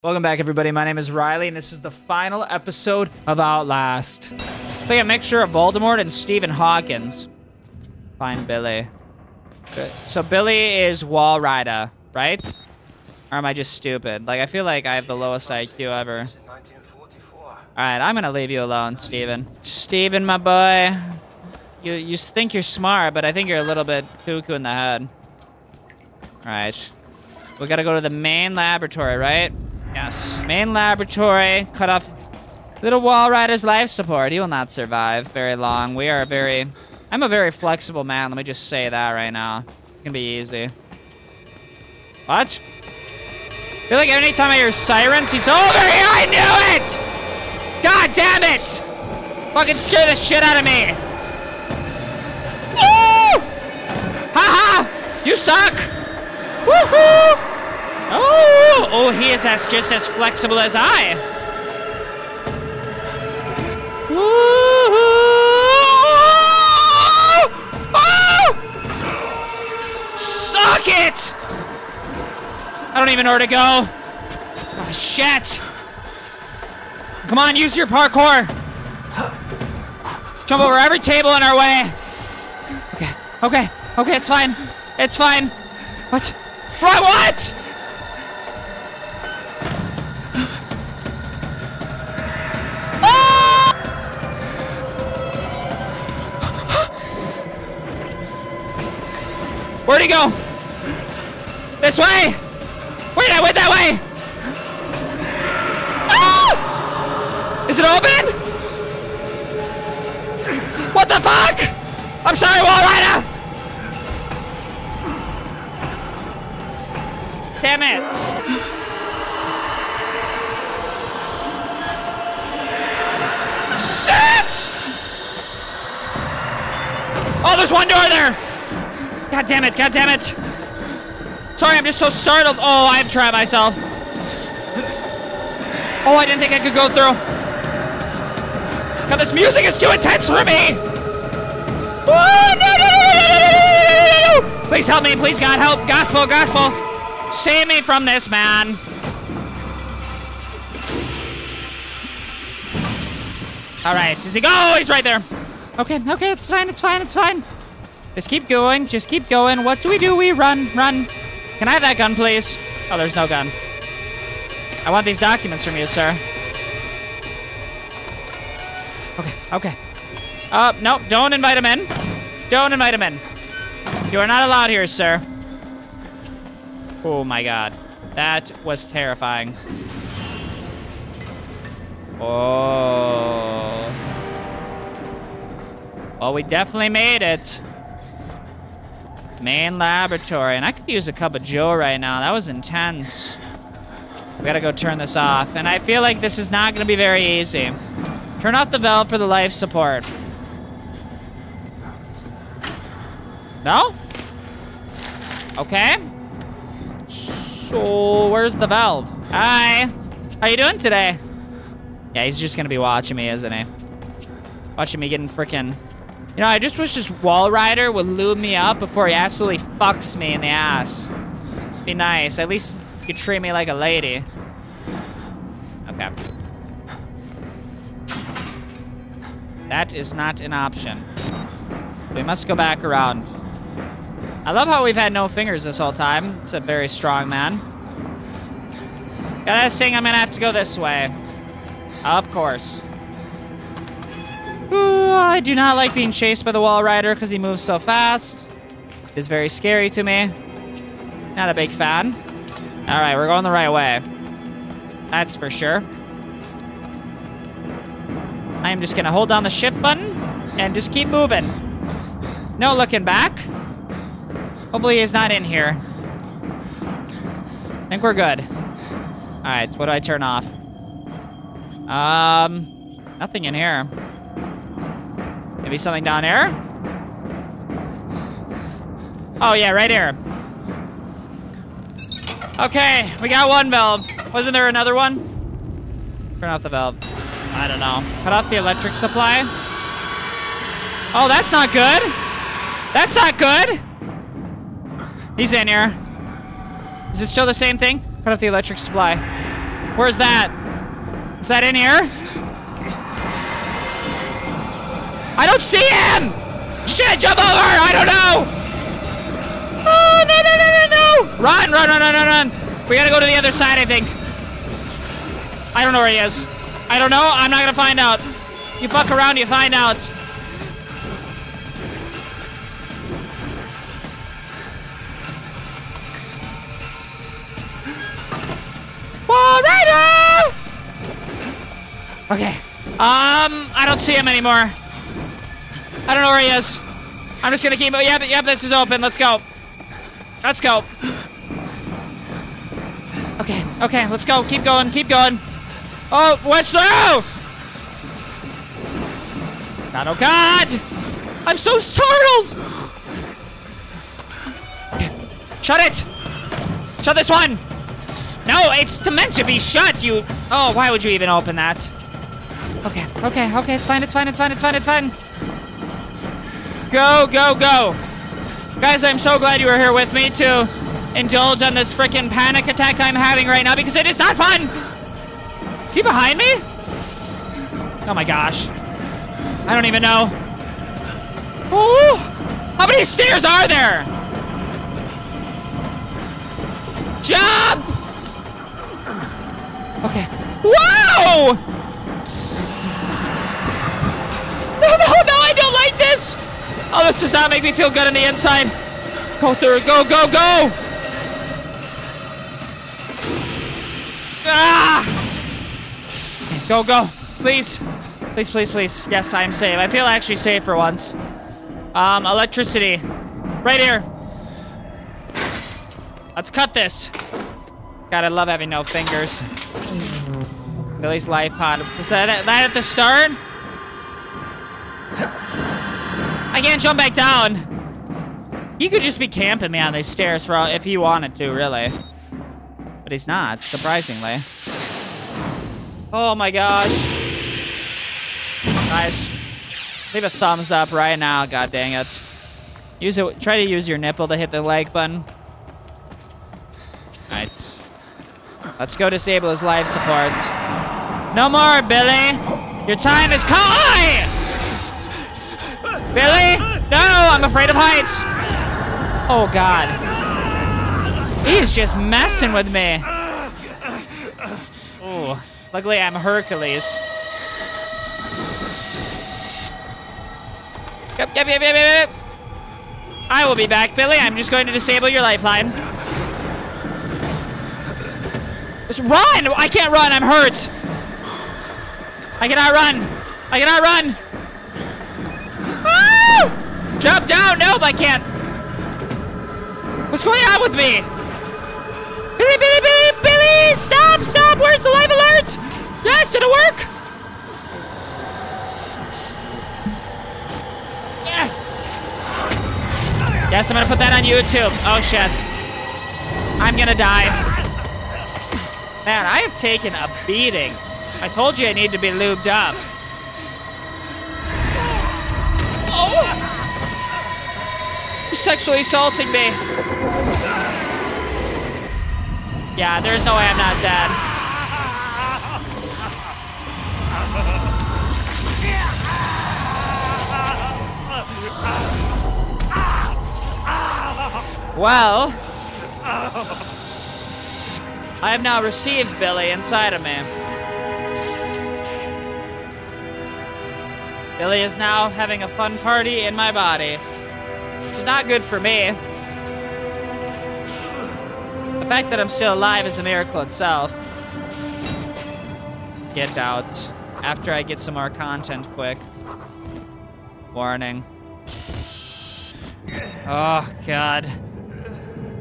Welcome back, everybody. My name is Riley, and this is the final episode of Outlast. It's like a mixture of Voldemort and Stephen Hawkins. Find Billy. So Billy is Walrider, right? Or am I just stupid? Like, I feel like I have the lowest IQ ever. Alright, I'm gonna leave you alone, Steven. Steven, my boy. You, you think you're smart, but I think you're a little bit cuckoo in the head. Alright. We gotta go to the main laboratory, right? Yes. Main laboratory. Cut off little Walrider's life support. He will not survive very long. We are very... I'm a very flexible man. Let me just say that right now. It can be easy. What? I feel like anytime I hear sirens, he's oh, over here! I knew it! God damn it! Fucking scare the shit out of me! Woo! Haha! You suck! Woohoo! Oh, oh, he is as just as flexible as I. Oh! Suck it! I don't even know where to go. Oh, shit. Come on, use your parkour. Jump over every table in our way. Okay, okay, okay, it's fine. It's fine. What? What? What? Where'd he go? This way! Wait, I went that way! Ah! Is it open? What the fuck? I'm sorry, Walrider! Damn it! Shit! Oh, there's one door there! Damn it, god damn it! Sorry, I'm just so startled. Oh, I've trapped myself. Oh, I didn't think I could go through. God, this music is too intense for me! Oh, no, no, no, no, no, no, no, no! Please help me, please God, help! Gospel, gospel! Save me from this, man! Alright, does he go? Oh, he's right there. Okay, okay, it's fine, it's fine, it's fine. Just keep going. Just keep going. What do we do? We run. Run. Can I have that gun, please? Oh, there's no gun. I want these documents from you, sir. Okay, okay. Uh, nope. Don't invite him in. Don't invite him in. You are not allowed here, sir. Oh, my God. That was terrifying. Oh. Well, we definitely made it. Main laboratory. And I could use a cup of joe right now. That was intense. We gotta go turn this off. And I feel like this is not gonna be very easy. Turn off the valve for the life support. No? Okay. So, where's the valve? Hi. How you doing today? Yeah, he's just gonna be watching me, isn't he? Watching me getting freaking you know, I just wish this Walrider would lube me up before he absolutely fucks me in the ass. Be nice. At least you treat me like a lady. Okay. That is not an option. We must go back around. I love how we've had no fingers this whole time. It's a very strong man. Gotta sing I'm gonna have to go this way. Of course. I do not like being chased by the Walrider because he moves so fast. It's very scary to me. Not a big fan. All right, we're going the right way. That's for sure. I am just gonna hold down the shift button and just keep moving. No looking back. Hopefully he's not in here. I think we're good. All right, what do I turn off? Um, nothing in here. Maybe something down here? Oh, yeah, right here. Okay, we got one valve. Wasn't there another one? Turn off the valve. I don't know. Cut off the electric supply. Oh, that's not good. That's not good. He's in here. Does it show the same thing? Cut off the electric supply. Where's that? Is that in here? I don't see him! Shit, jump over! I don't know! Oh, no, no, no, no, no! Run, run, run, run, run, run! We gotta go to the other side, I think. I don't know where he is. I don't know. I'm not gonna find out. You fuck around, you find out. Wall! Okay. Um, I don't see him anymore. I don't know where he is. I'm just gonna keep. Yep, yep. This is open. Let's go. Let's go. Okay, okay. Let's go. Keep going. Keep going. Oh, what's through? God, oh God! I'm so startled! Shut it! Shut this one! No, it's meant to be shut, you... Oh, why would you even open that? Okay, okay, okay, it's fine, it's fine, it's fine, it's fine, it's fine. Go, go, go. Guys, I'm so glad you were here with me to indulge on this freaking panic attack I'm having right now because it is not fun! Is he behind me? Oh my gosh. I don't even know. Ooh! How many stairs are there? Jump! Okay. Whoa! Oh, this does not make me feel good on the inside. Go through, go, go, go! Ah! Go, go. Please. Please, please, please. Yes, I am safe. I feel actually safe for once. Um, electricity. Right here. Let's cut this. God, I love having no fingers. Billy's life pod. Was that, that at the start? I can't jump back down. He could just be camping me on these stairs for all, if he wanted to, really. But he's not, surprisingly. Oh my gosh. Guys, leave a thumbs up right now, god dang it. Use it, try to use your nipple to hit the like button. Alright. Let's go disable his life support. No more, Billy! Your time is come Billy! No, I'm afraid of heights! Oh god. He is just messing with me. Oh, Luckily, I'm Hercules. Yep, yep, yep, yep, yep. I will be back, Billy. I'm just going to disable your lifeline. Just run! I can't run. I'm hurt. I cannot run. I cannot run. Jump down. Nope, I can't. What's going on with me? Billy, Billy, Billy, Billy! Stop, stop! Where's the live alert? Yes, did it work? Yes! Yes, I'm gonna put that on YouTube. Oh, shit. I'm gonna die. Man, I have taken a beating. I told you I need to be lubed up. Sexually assaulting me. Yeah, there's no way I'm not dead. Well, I have now received Billy inside of me. Billy is now having a fun party in my body. Not good for me. The fact that I'm still alive is a miracle itself. Get out. After I get some more content quick. Warning. Oh, God.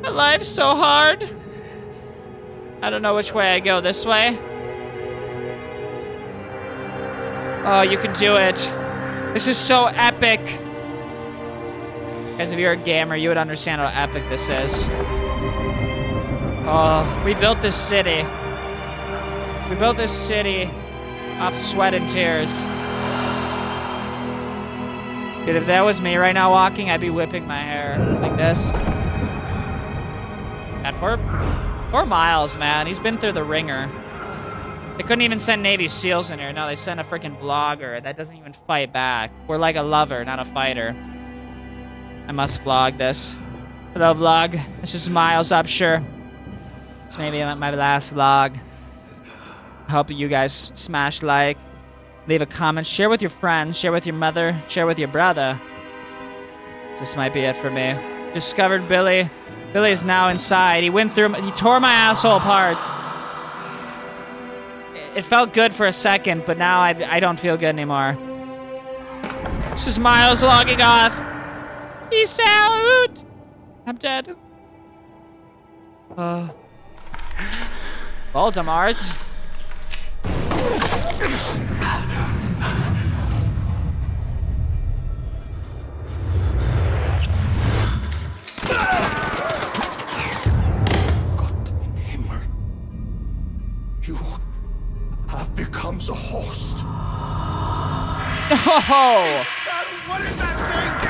My life's so hard. I don't know which way I go. This way? Oh, you can do it. This is so epic. As if you're a gamer, you would understand how epic this is. Oh, we built this city. We built this city off sweat and tears. Dude, if that was me right now walking, I'd be whipping my hair like this. And poor, poor Miles, man. He's been through the ringer. They couldn't even send Navy SEALs in here. No, they sent a freaking blogger that doesn't even fight back. We're like a lover, not a fighter. I must vlog this. Hello, vlog. This is Miles Upshur. It's maybe my last vlog. Hope you guys smash like, leave a comment, share with your friends, share with your mother, share with your brother. This might be it for me. Discovered Billy. Billy is now inside. He went through, he tore my asshole apart. It felt good for a second, but now I, I don't feel good anymore. This is Miles logging off. Peace out. I'm dead. Uh, Voldemort. Gott im Himmel. You have become the host. Oh, What is that thing?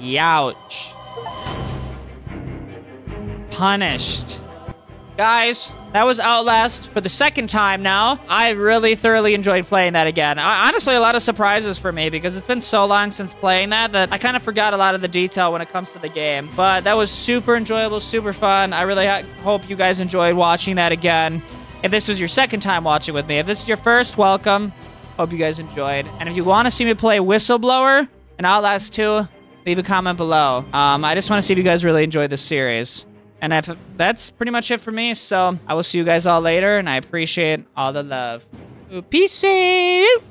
Youch. Punished. Guys, that was Outlast for the second time now. I really thoroughly enjoyed playing that again. I, honestly, a lot of surprises for me because it's been so long since playing that that I kind of forgot a lot of the detail when it comes to the game. But that was super enjoyable, super fun. I really hope you guys enjoyed watching that again. If this was your second time watching with me, if this is your first, welcome. Hope you guys enjoyed. And if you want to see me play Whistleblower and Outlast 2, leave a comment below. Um, I just want to see if you guys really enjoyed this series. And if that's pretty much it for me, so I will see you guys all later, and I appreciate all the love. Peace out!